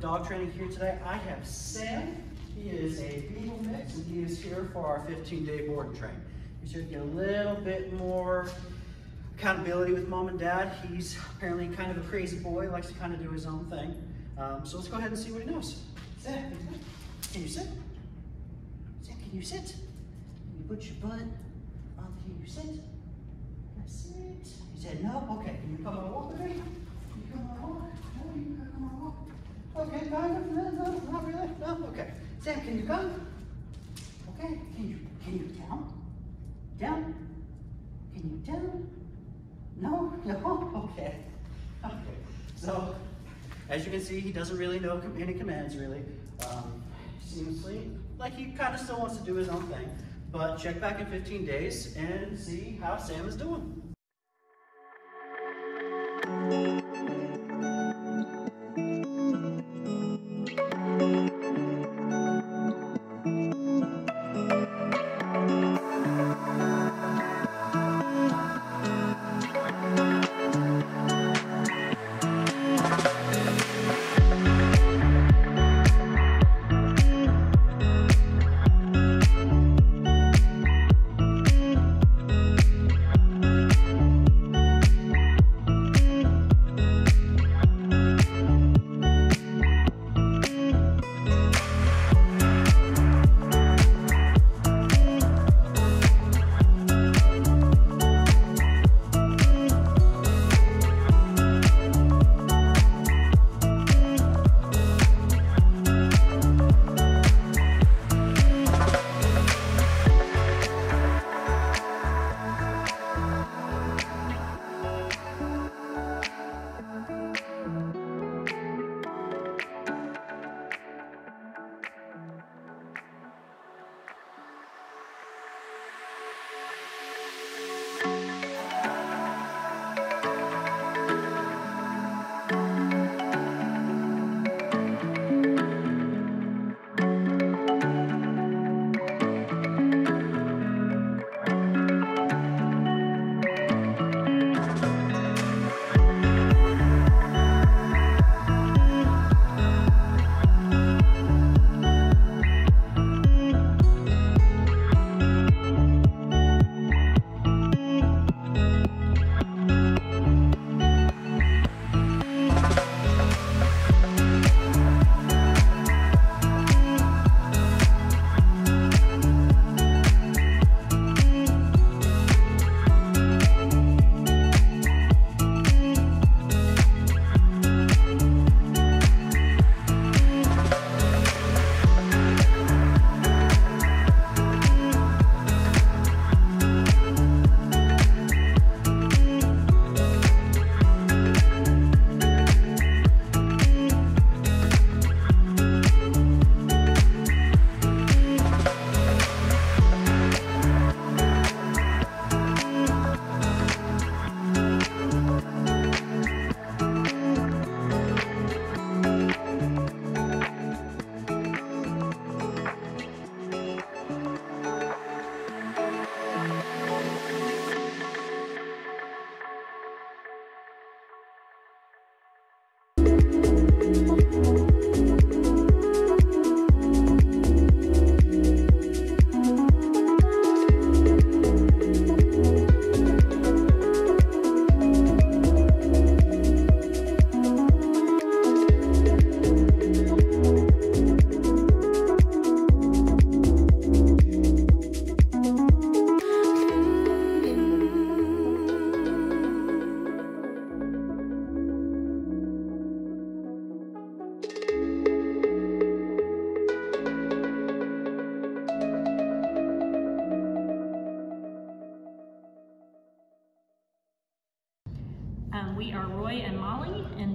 dog training here today. I have Sam. He is a Beagle mix and he is here for our 15 day board and train. He's here to get a little bit more accountability with mom and dad. He's apparently kind of a crazy boy, likes to kind of do his own thing. Um, so let's go ahead and see what he knows. Sam, can you sit? Sam, can you sit? Can you put your butt on, can you sit? That's it. He said, no? Okay, can you come on a walk with me? Can you come on a walk? No, you can come on a walk. Okay, kind of, no, no, not really, no, okay. Sam, can you come? Okay, can you, can you down? Down? Can you down? No? No? Okay. Okay. So, as you can see, he doesn't really know any commands, really. Um, seems like he kind of still wants to do his own thing. But check back in 15 days and see how Sam is doing.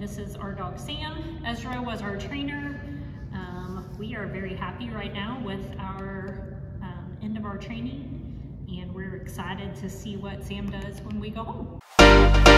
This is our dog Sam. Ezra was our trainer. Um, we are very happy right now with our um, end of our training, and we're excited to see what Sam does when we go home.